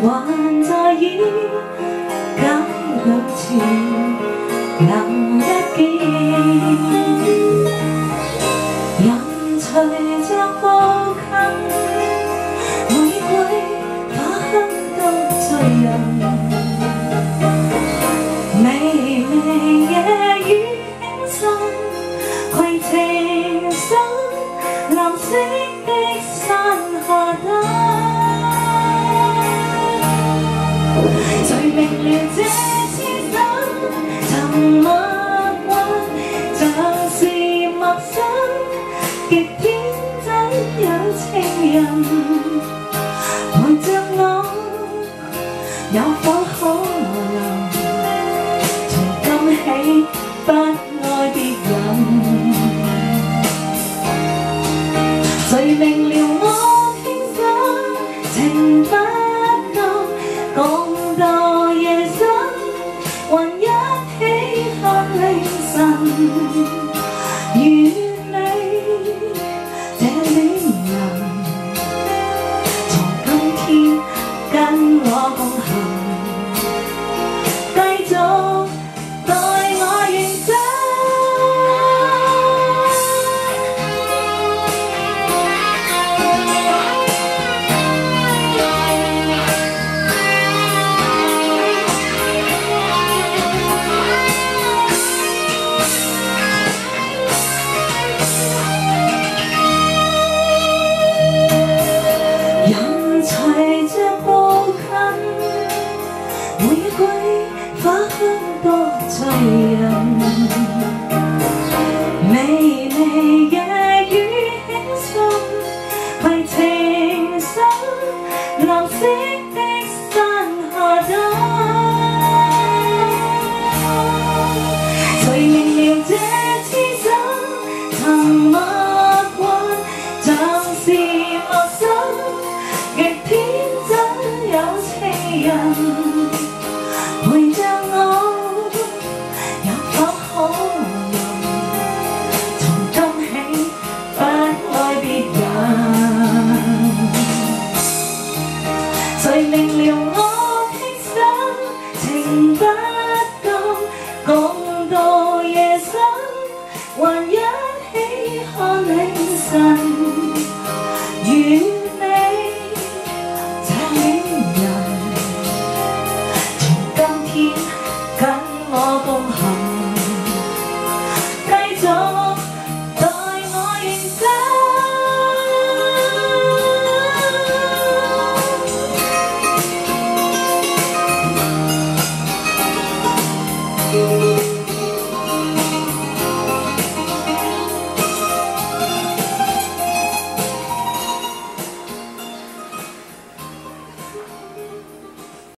还在意解药前 anh mỗi tiếng nói đau quá khó lòng. Chẳng cấm hãy bắt nói đi gần. Rồi mình liều ngó khinh gió thành bất ngờ 多醉人。微微夜雨轻送，为情深，流星。明了我的心情不禁，讲到夜深，还一起看女神。